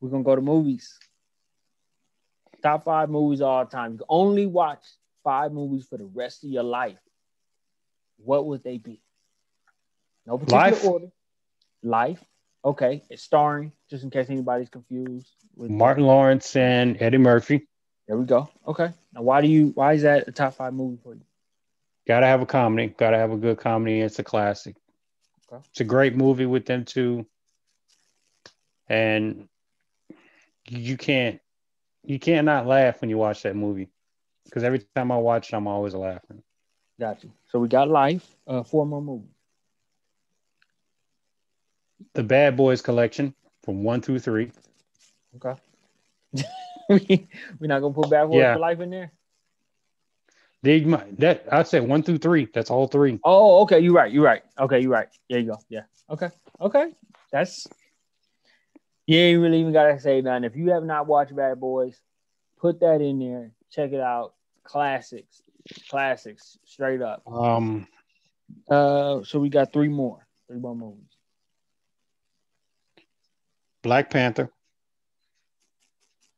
We're gonna go to movies. Top five movies all time. You can only watch five movies for the rest of your life. What would they be? No particular Life? order. Life. Okay. It's starring, just in case anybody's confused. With Martin Lawrence and Eddie Murphy. There we go. Okay. Now why do you why is that a top five movie for you? Gotta have a comedy. Gotta have a good comedy. It's a classic. Okay. It's a great movie with them two. And you can't you can't not laugh when you watch that movie. Because every time I watch it, I'm always laughing. Gotcha. So we got life, uh four more movies. The Bad Boys collection from one through three. Okay. we we're not gonna put bad boys Yeah. for life in there. They might that I said one through three. That's all three. Oh, okay. You're right. You're right. Okay, you're right. There you go. Yeah. Okay. Okay. That's you ain't really even gotta say nothing. If you have not watched Bad Boys, put that in there. Check it out. Classics. Classics. Straight up. Um Uh so we got three more. Three more movies. Black Panther.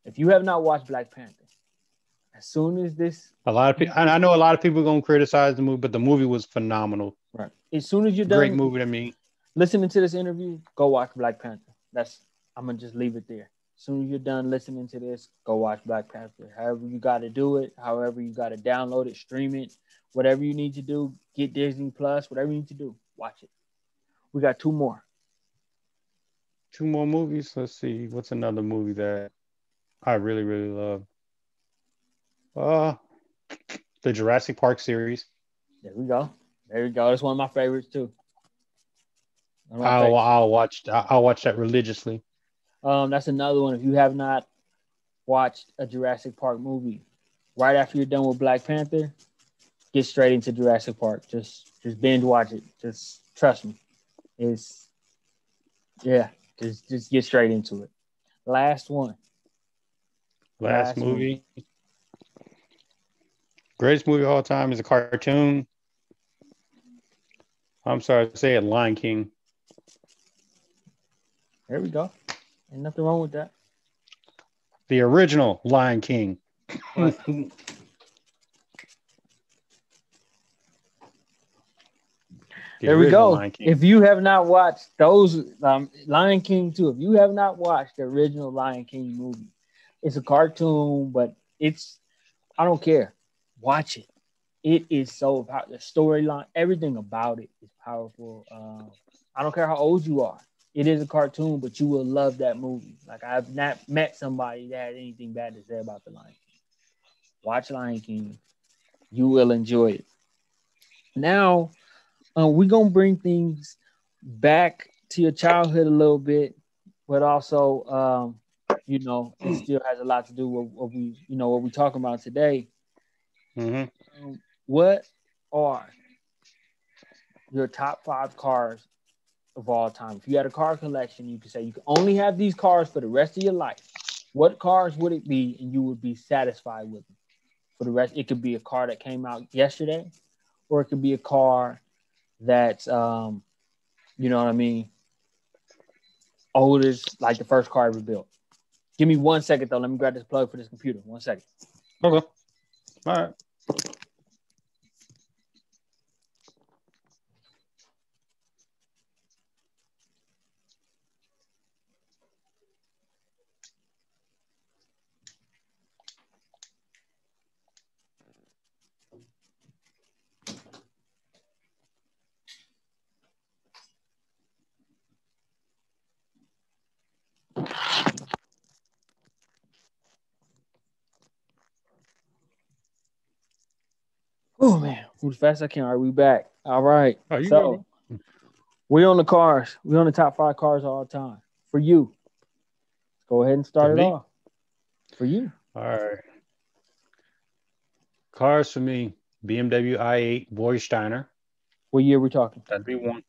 If you have not watched Black Panther, as soon as this A lot of people I I know a lot of people are gonna criticize the movie, but the movie was phenomenal. right, as soon as you're done Great movie to me. listening to this interview, go watch Black Panther. That's I'm gonna just leave it there. As soon as you're done listening to this, go watch Black Panther. However you got to do it, however you got to download it, stream it, whatever you need to do, get Disney Plus, whatever you need to do, watch it. We got two more. Two more movies. Let's see. What's another movie that I really, really love? Uh the Jurassic Park series. There we go. There we go. That's one of my favorites too. One of my I'll. I'll watch I'll watch that religiously. Um, that's another one. If you have not watched a Jurassic Park movie, right after you're done with Black Panther, get straight into Jurassic Park. Just just binge watch it. Just trust me. It's yeah, just just get straight into it. Last one. Last, Last movie. Greatest movie of all time is a cartoon. I'm sorry, say it, Lion King. There we go. Ain't nothing wrong with that. The original Lion King. The there we go. If you have not watched those um, Lion King 2, if you have not watched the original Lion King movie, it's a cartoon, but it's I don't care. Watch it. It is so about the storyline, everything about it is powerful. Um, I don't care how old you are. It is a cartoon, but you will love that movie. Like I've not met somebody that had anything bad to say about the Lion King. Watch Lion King. You will enjoy it. Now, uh, we're gonna bring things back to your childhood a little bit, but also, um, you know, it still has a lot to do with what we, you know, what we're talking about today. Mhm. Um, what are your top five cars of all time? If you had a car collection, you could say you can only have these cars for the rest of your life. What cars would it be, and you would be satisfied with them for the rest? It could be a car that came out yesterday, or it could be a car that's, um, you know what I mean, oldest like the first car ever built. Give me one second though. Let me grab this plug for this computer. One second. Okay. All right. Oh man, as fast as I can. All right, we back. All right. Oh, you so we on the cars. We on the top five cars all time. For you. Go ahead and start For it off. For you. All right. Cars for me, BMW i8 Vorsteiner. What year we talking? That'd be one.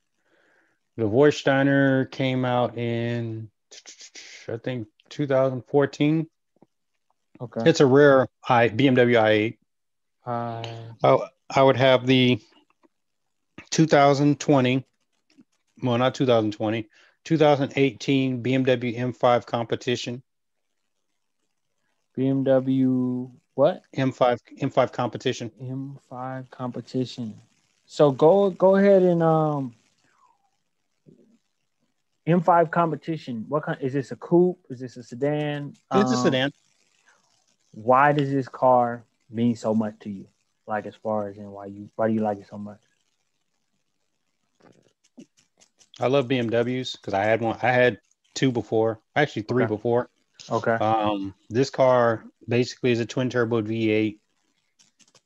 The Vorsteiner came out in, I think, 2014. Okay. It's a rare i BMW i8. Uh, I, I would have the 2020, well, not 2020, 2018 BMW M5 competition. BMW what? M5 M5 competition. M5 competition. So go go ahead and um M5 competition. What kind is this a coupe? Is this a sedan? It's a Um, sedan. Why does this car mean so much to you? Like as far as and why you why do you like it so much? I love BMWs because I had one. I had two before, actually three Okay. before. Okay. Um, this car basically is a twin turbo V8,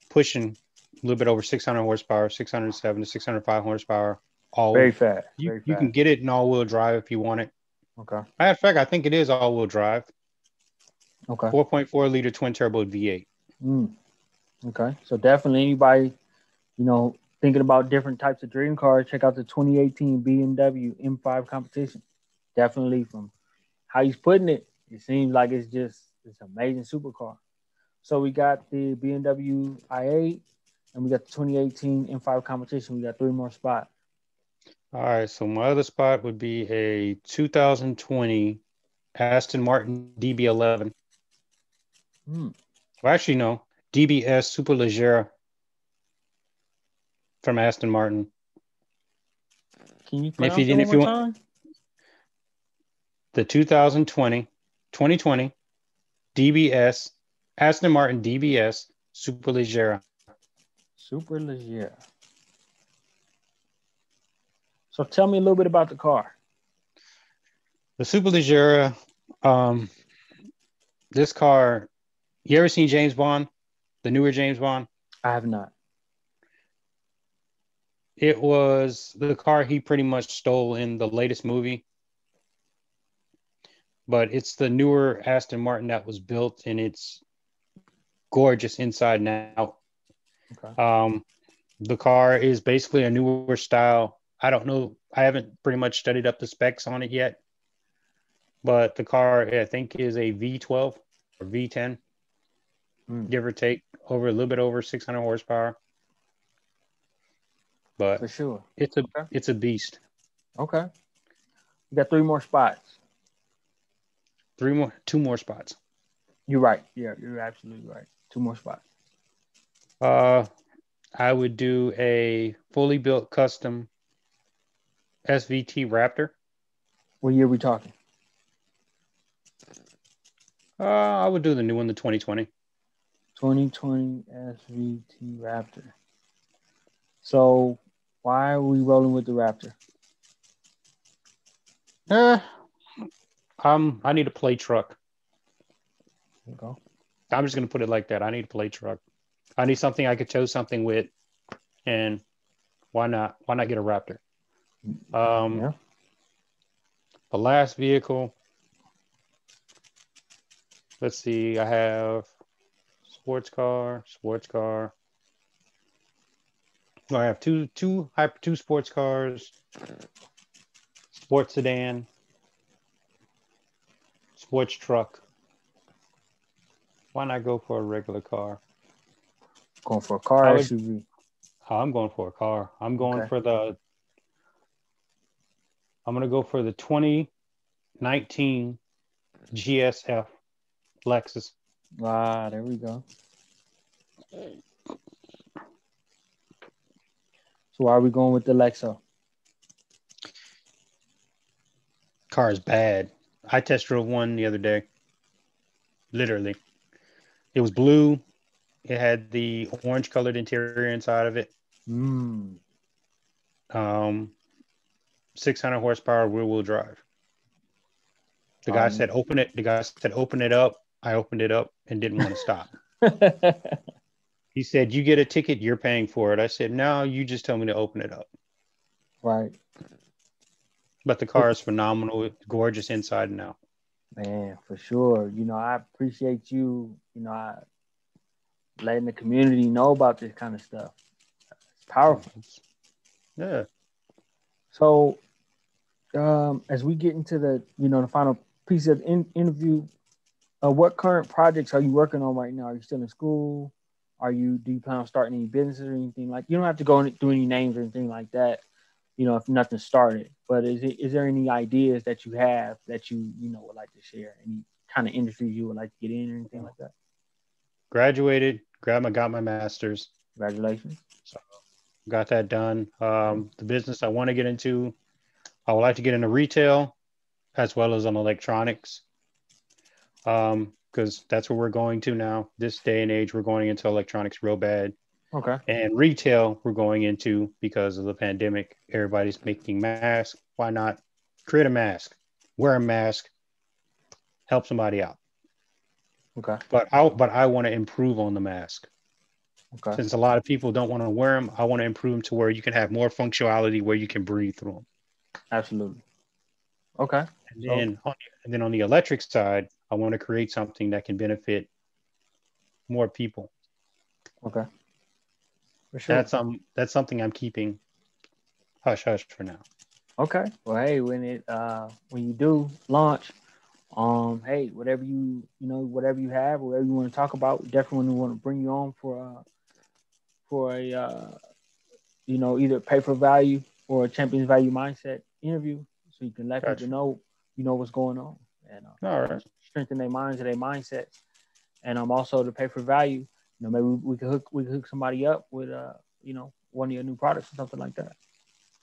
pushing a little bit over 600 horsepower, 607 to 605 horsepower. All Very fast. you, Very you can get it in all wheel drive if you want it. okay. Matter of fact, I think it is all wheel drive, Okay. 4.4 liter twin turbo V8. Mm. Okay. So definitely anybody, you know, thinking about different types of dream cars, check out the 2018 BMW M5 competition. Definitely from how he's putting it, it seems like it's just it's an amazing supercar. So we got the BMW i8 and we got the 2018 M5 competition. We got three more spots. All right, so my other spot would be a 2020 Aston Martin DB11. Hmm. Well, actually, no, DBS Superleggera from Aston Martin. Can you If pronounce you it one if you want- time? The 2020, 2020 DBS Aston Martin DBS Superleggera. Super Leggera. So tell me a little bit about the car. The Superleggera, um, this car, you ever seen James Bond, the newer James Bond? I have not. It was the car he pretty much stole in the latest movie. But it's the newer Aston Martin that was built and it's gorgeous inside and out. Okay. Um, the car is basically a newer style. I don't know. I haven't pretty much studied up the specs on it yet. But the car, I think, is a V12 or V10, Hmm. give or take, over a little bit over 600 horsepower. But For sure. it's a Okay. it's a beast. Okay. You got three more spots. Three more, two more spots. You're right. Yeah, you're absolutely right. Two more spots. Uh, I would do a fully built custom SVT Raptor. What year we talking? Uh, I would do the new one, the 2020. 2020 SVT Raptor. So why are we rolling with the Raptor? Uh, um, I need a play truck. Go. I'm just gonna put it like that. I need a play truck. I need something I could tow something with, and why not? Why not get a Raptor? Um, Yeah. the last vehicle. Let's see. I have sports car, sports car. I have two two hyper two sports cars, sports sedan, sports truck. Why not go for a regular car? Going for a car would- SUV. I'm going for a car. I'm going Okay. for the. I'm gonna go for the 2019 GSF Lexus. Ah, there we go. So why are we going with the Lexo? Car is bad. I test drove one the other day. Literally, it was blue. It had the orange colored interior inside of it. Mm. Um, 600 horsepower rear wheel drive. The guy Um, said, "Open it." The guy said, "Open it up." I opened it up and didn't want to stop. He said, "You get a ticket, you're paying for it." I said, "No, you just tell me to open it up." right. But the car is phenomenal, gorgeous inside and out. Man, for sure. You know, I appreciate you, you know, I, letting the community know about this kind of stuff. It's powerful. Yeah. So, um, as we get into the, you know, the final piece of the in- interview, uh, what current projects are you working on right now? Are you still in school? Are you do you plan on starting any businesses or anything like? You don't have to go through any names or anything like that. you know, if nothing started. But is it is there any ideas that you have that you you know would like to share? Any kind of industries you would like to get in or anything like that? Graduated, grab my got my master's. Congratulations. So got that done. Um, the business I want to get into, I would like to get into retail as well as on electronics. Um, because that's where we're going to now. This day and age, we're going into electronics real bad. Okay. And retail, we're going into because of the pandemic. Everybody's making masks. Why not create a mask, wear a mask, help somebody out? Okay. But I but I want to improve on the mask. Okay. Since a lot of people don't want to wear them, I want to improve them to where you can have more functionality where you can breathe through them. Absolutely. Okay. And then, on, and then on the electric side, I want to create something that can benefit more people. Okay. For sure. That's um that's something I'm keeping hush hush for now. Okay. Well, hey, when it uh when you do launch, um, hey, whatever you you know whatever you have, whatever you want to talk about, definitely want to bring you on for uh for a uh you know either pay for value or a champions value mindset interview, so you can let Gotcha. people know you know what's going on and uh, All right. Strengthen their minds and their mindsets. And um, also to pay for value, you know, maybe we, we could hook we could hook somebody up with uh, you know, one of your new products or something like that.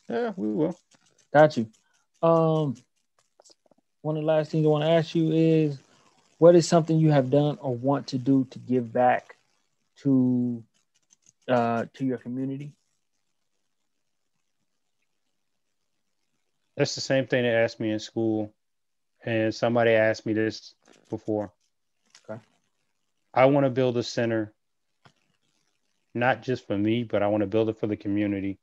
Yeah, we will. Got you. Um, one of the last things I want to ask you is, what is something you have done or want to do to give back to uh to your community? That's the same thing they asked me in school. And somebody asked me this before. Okay. I want to build a center, not just for me, but I want to build it for the community.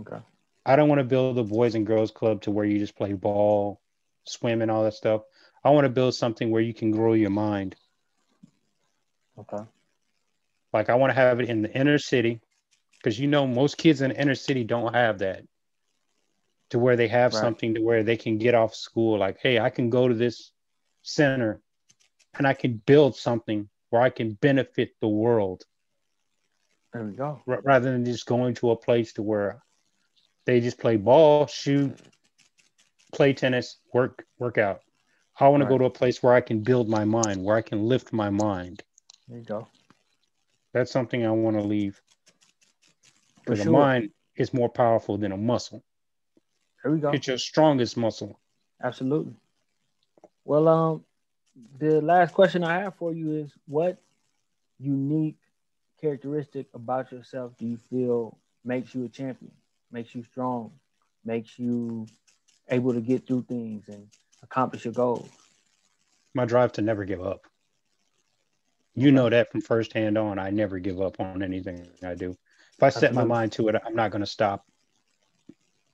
Okay. I don't want to build a boys and girls club to where you just play ball, swim, and all that stuff. I want to build something where you can grow your mind. Okay. Like I want to have it in the inner city, because you know most kids in the inner city don't have that. To where they have Right. something to where they can get off school, like, hey, I can go to this center and I can build something where I can benefit the world There we go. r- rather than just going to a place to where they just play ball, shoot, play tennis, work, work out. I want to go to a place where I can build my mind, where I can lift my mind. There you go. That's something I want to leave. Because the mind is more powerful than a muscle. There we go. It's your strongest muscle. Absolutely. Well, um, the last question I have for you is what unique characteristic about yourself do you feel makes you a champion, makes you strong, makes you able to get through things and accomplish your goals? My drive to never give up. You know that from firsthand on. I never give up on anything I do. If I set my mind to it, I'm not going to stop.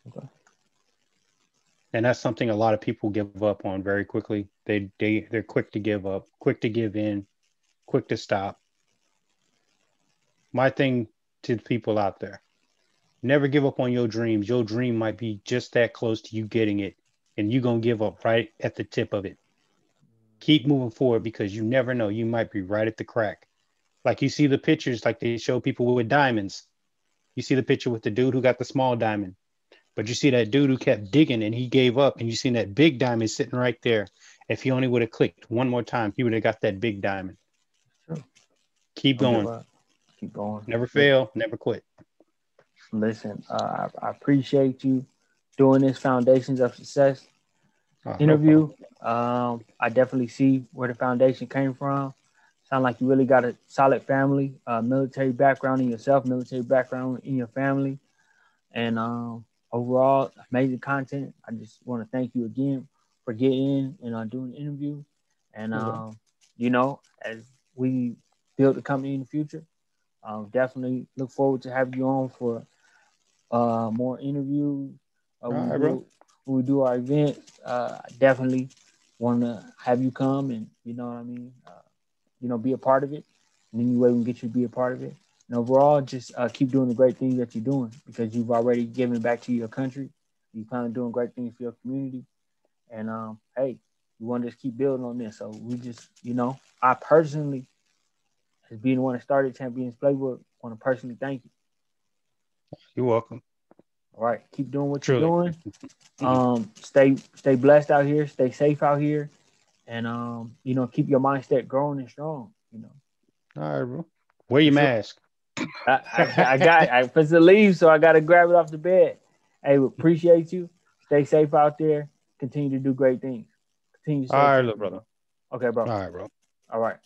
Okay. And that's something a lot of people give up on very quickly. They they they're quick to give up, quick to give in, quick to stop. My thing to the people out there: never give up on your dreams. Your dream might be just that close to you getting it, and you're gonna give up right at the tip of it. Keep moving forward because you never know. You might be right at the crack. Like you see the pictures, like they show people with diamonds. You see the picture with the dude who got the small diamond. But you see that dude who kept digging and he gave up, and you seen that big diamond sitting right there. If he only would have clicked one more time, he would have got that big diamond. Sure. Keep going. up. Keep going. Never fail. Never quit. Listen, uh, I, I appreciate you doing this Foundations of Success no interview. problem. Um, I definitely see where the foundation came from. Sound like you really got a solid family, uh, military background in yourself, military background in your family, and um, overall amazing content. I just want to thank you again for getting in and uh, doing the interview. And um, you know, as we build the company in the future, um, definitely look forward to having you on for uh, more interviews. Uh, when, right, we do, when we do our events, uh, I definitely want to have you come and you know what I mean. Uh, you know, be a part of it. And any way we can get you to be a part of it. And overall, just uh, keep doing the great things that you're doing because you've already given back to your country. You're kind of doing great things for your community. And um, hey, we want to just keep building on this. So we just, you know, I personally, as being the one that started Champions Playbook, want to personally thank you. You're welcome. All right, keep doing what Truly. you're doing. Um, stay stay blessed out here. Stay safe out here, and um, you know, keep your mindset growing and strong. You know, All right, bro. Wear your mask. I, I, I got I supposed to leave, so I got to grab it off the bed. Hey, we appreciate you. Stay safe out there. Continue to do great things. Continue. To All stay little brother. Okay, bro. All right, bro. All right.